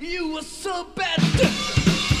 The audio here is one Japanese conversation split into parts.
You were so bad.「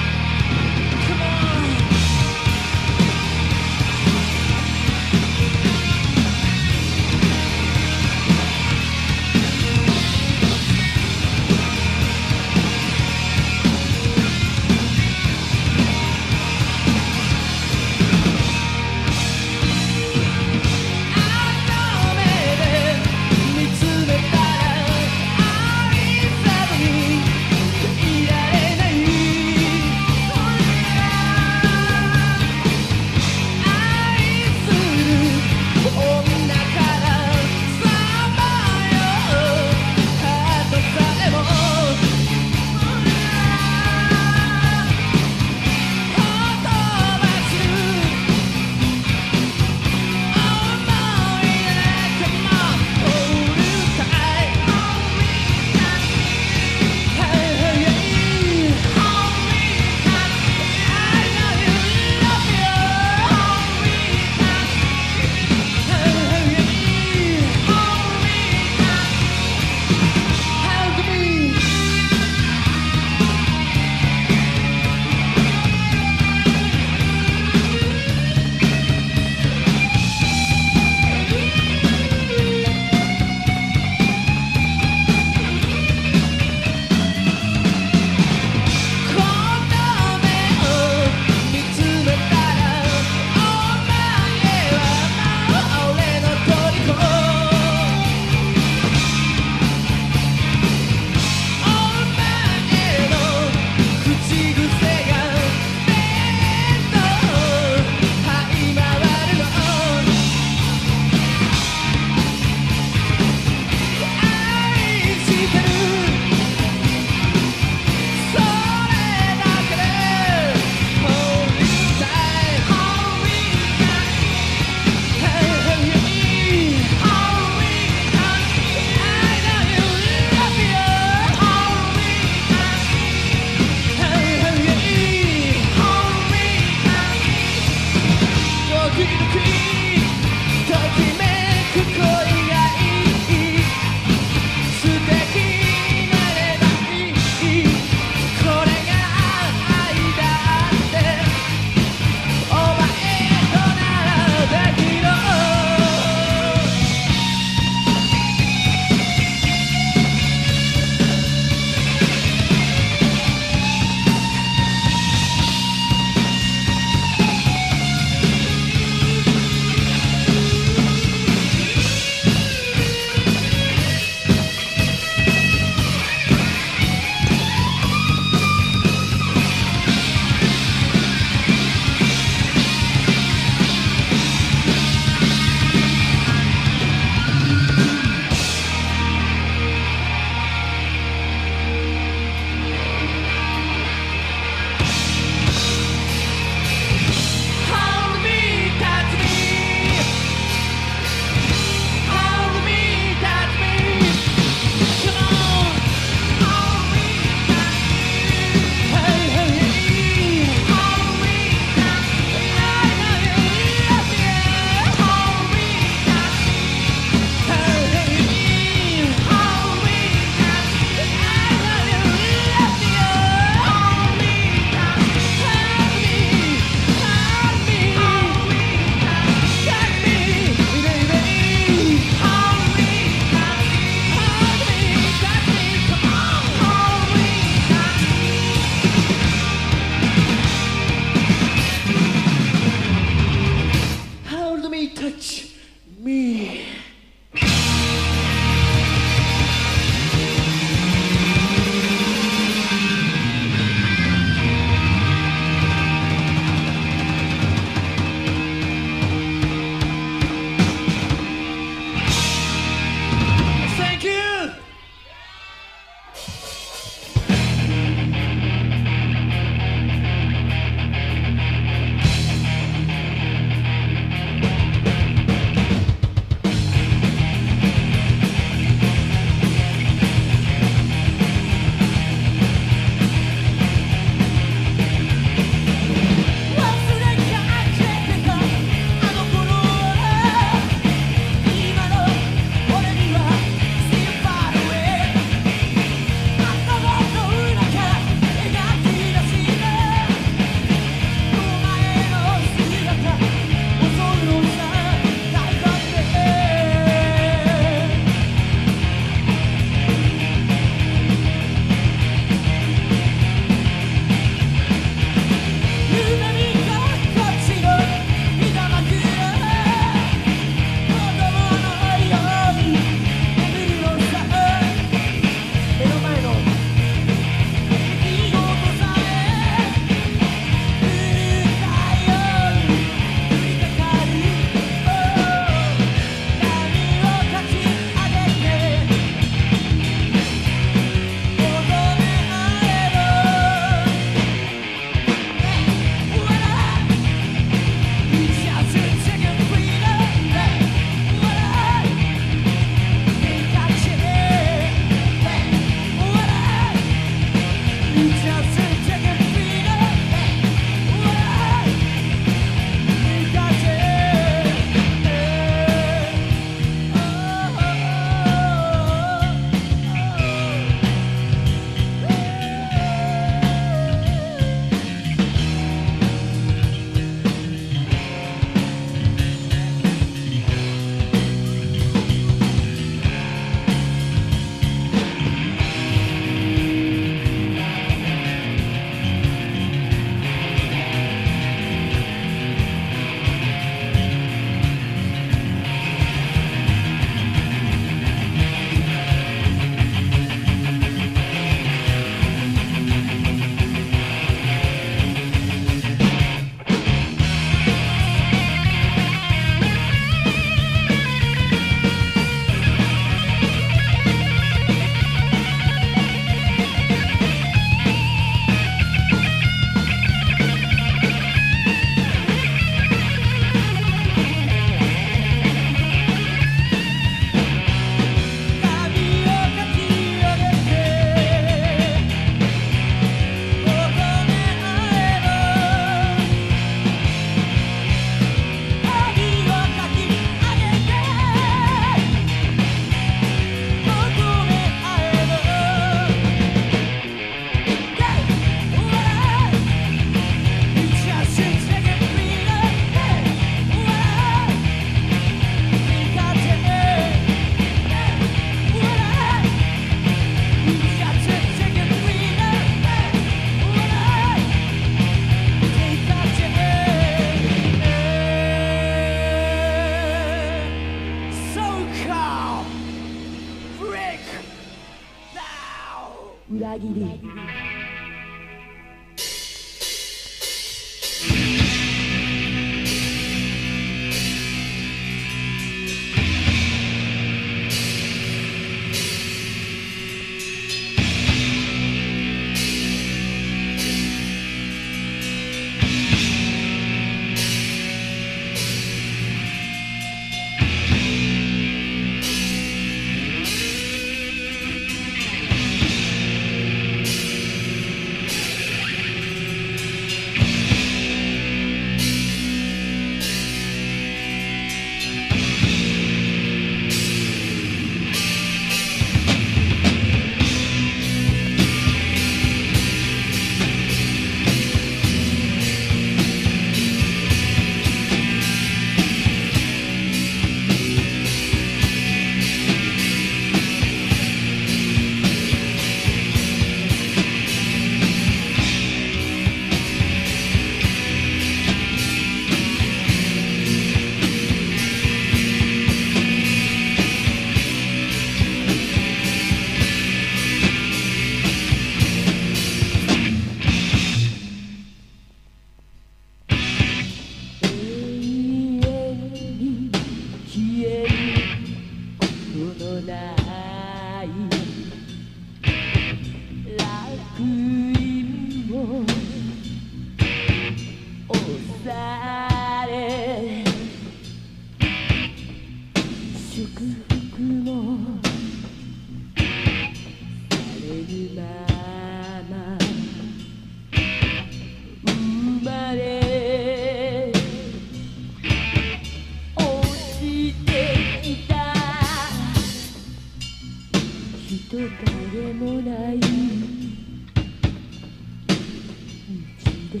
て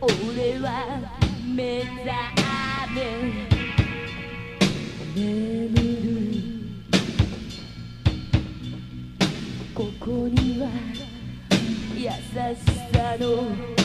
俺は目覚め眠る。ここには優しさの